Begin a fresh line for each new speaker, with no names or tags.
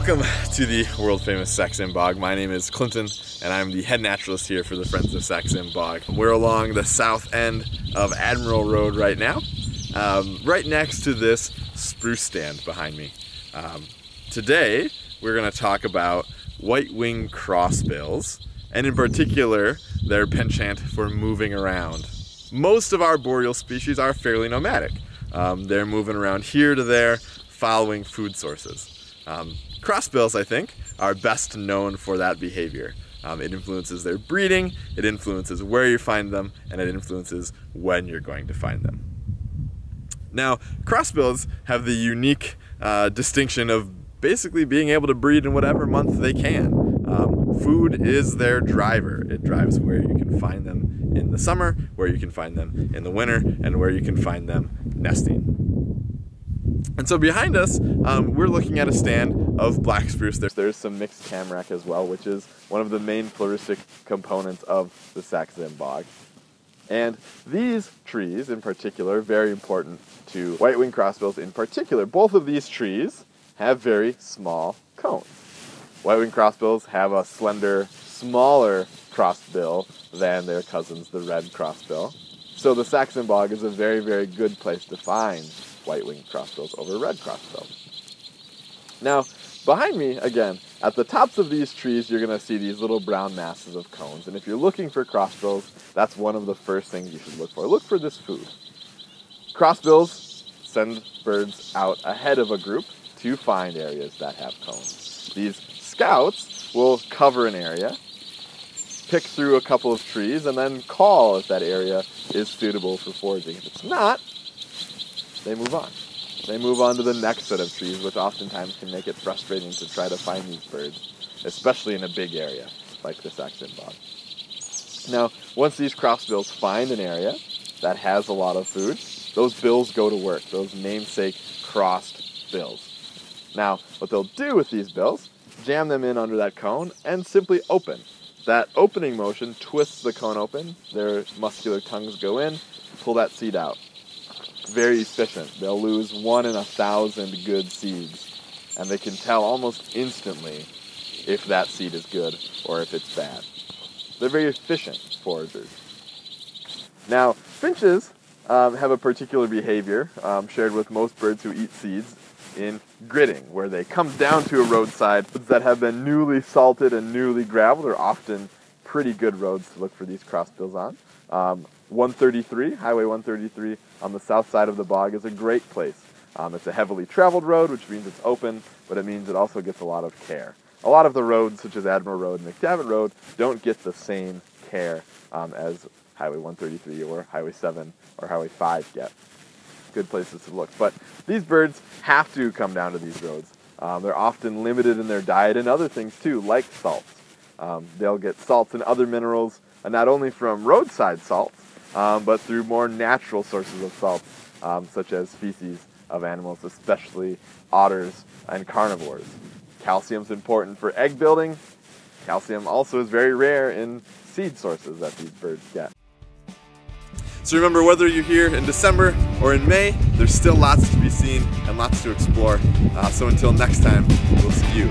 Welcome to the world famous Sax-Zim Bog. My name is Clinton and I'm the head naturalist here for the Friends of Sax-Zim Bog. We're along the south end of Admiral Road right now, um, right next to this spruce stand behind me. Um, today we're going to talk about white-winged crossbills and in particular their penchant for moving around. Most of our boreal species are fairly nomadic. Um, they're moving around here to there, following food sources. Um, crossbills, I think, are best known for that behavior. Um, it influences their breeding, it influences where you find them, and it influences when you're going to find them. Now, crossbills have the unique uh, distinction of basically being able to breed in whatever month they can. Um, food is their driver. It drives where you can find them in the summer, where you can find them in the winter, and where you can find them nesting. And so behind us, um, we're looking at a stand of black spruce. There's, there's some mixed tamarack as well, which is one of the main floristic components of the Sax-Zim bog. And these trees in particular, very important to white-winged crossbills in particular. Both of these trees have very small cones. White-winged crossbills have a slender, smaller crossbill than their cousins, the red crossbill. So the Sax-Zim bog is a very, very good place to find white-winged crossbills over red crossbills. Now, behind me, again, at the tops of these trees, you're going to see these little brown masses of cones. And if you're looking for crossbills, that's one of the first things you should look for. Look for this food. Crossbills send birds out ahead of a group to find areas that have cones. These scouts will cover an area, pick through a couple of trees, and then call if that area is suitable for foraging. If it's not, they move on. They move on to the next set of trees, which oftentimes can make it frustrating to try to find these birds, especially in a big area like the Sax-Zim bog. Now, once these crossbills find an area that has a lot of food, those bills go to work, those namesake crossed bills. Now, what they'll do with these bills, jam them in under that cone and simply open. That opening motion twists the cone open, their muscular tongues go in, pull that seed out very efficient. They'll lose one in a thousand good seeds, and they can tell almost instantly if that seed is good or if it's bad. They're very efficient foragers. Now, finches um, have a particular behavior um, shared with most birds who eat seeds in gritting, where they come down to a roadside that have been newly salted and newly graveled are often pretty good roads to look for these crossbills on. Um, 133, Highway 133 on the south side of the bog is a great place. Um, it's a heavily traveled road, which means it's open, but it means it also gets a lot of care. A lot of the roads, such as Admiral Road and McDavitt Road, don't get the same care um, as Highway 133 or Highway 7 or Highway 5 get. Good places to look. But these birds have to come down to these roads. Um, they're often limited in their diet and other things too, like salts. Um, they'll get salts and other minerals, and not only from roadside salts, um, but through more natural sources of salt, um, such as feces of animals, especially otters and carnivores. Calcium is important for egg building. Calcium also is very rare in seed sources that these birds get. So remember, whether you're here in December or in May, there's still lots to be seen and lots to explore. Uh, so until next time, we'll see you